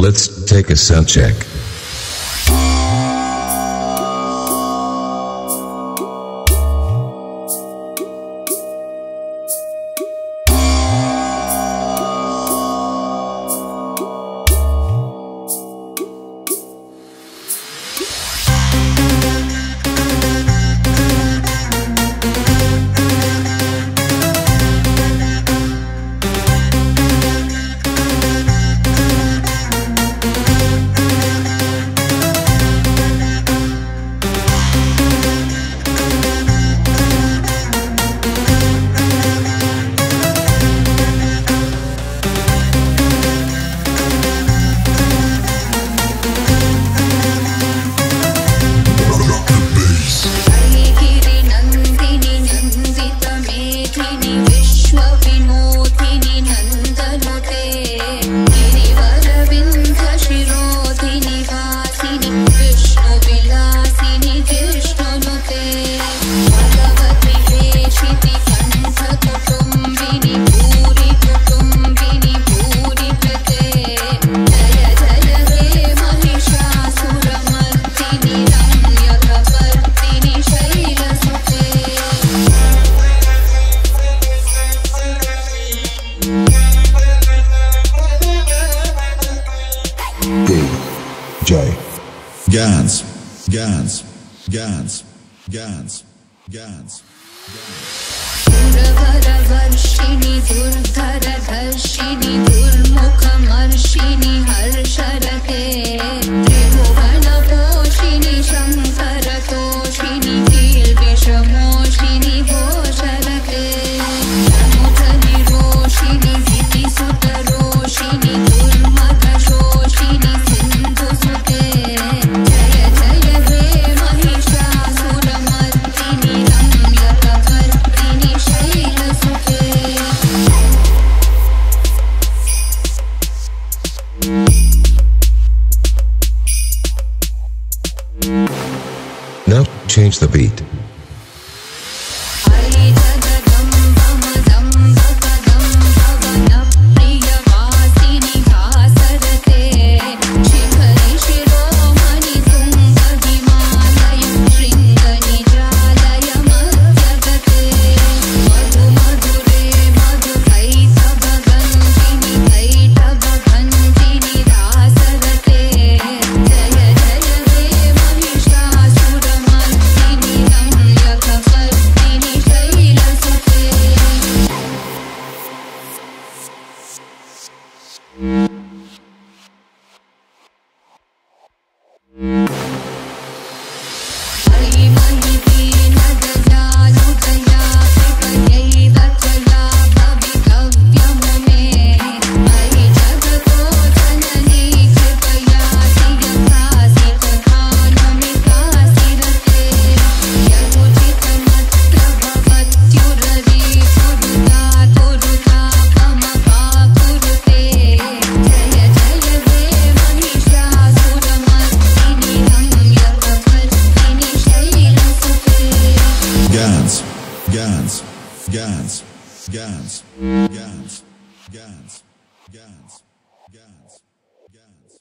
Let's take a sound check. Gyans. Gyans. Gyans. Gyans. Gyans. Gyans. Now change the beat. Gyans, Gyans, Gyans, Gyans, Gyans, Gyans, Gyans, Gyans, Gyans.